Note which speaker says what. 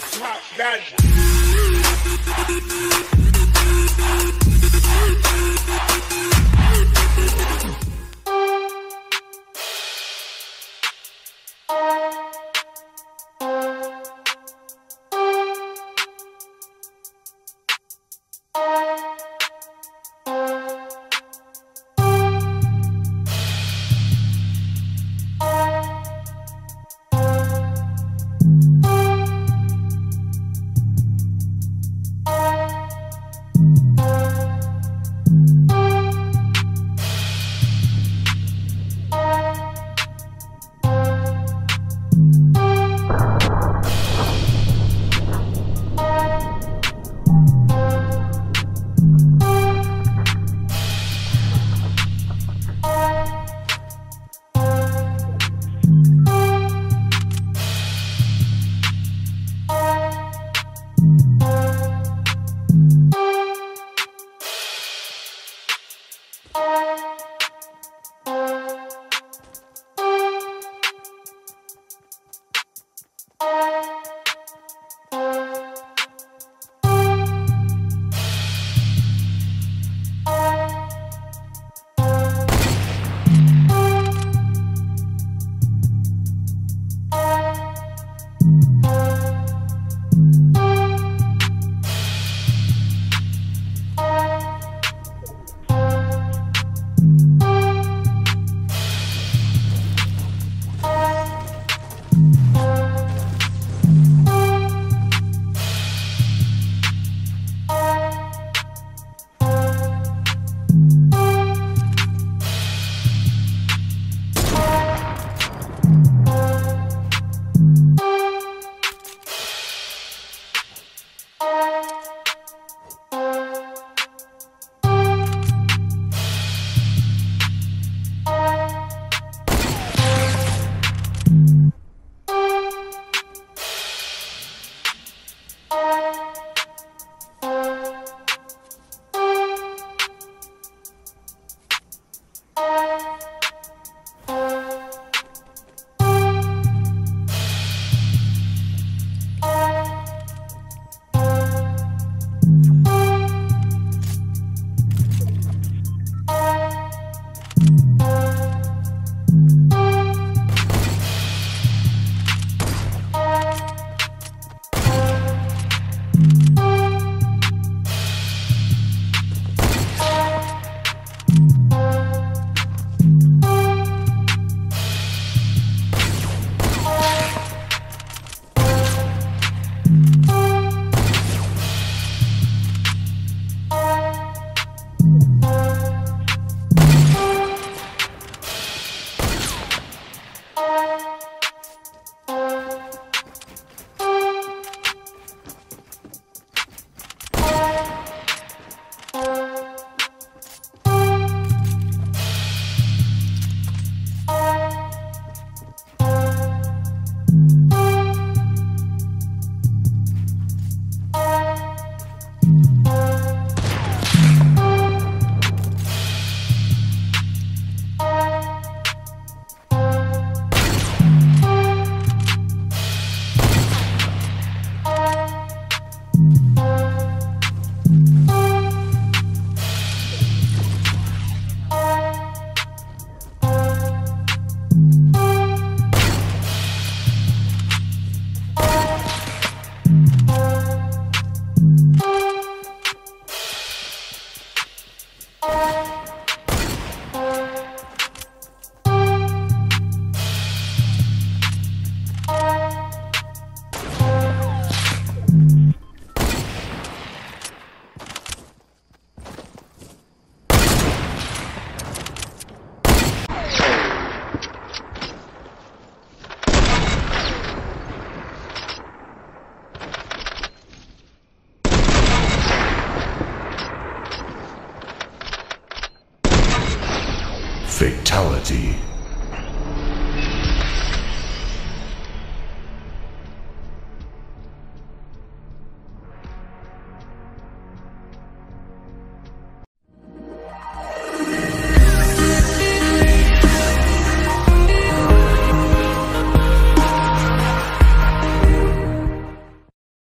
Speaker 1: Top that. Bye.
Speaker 2: Fatality.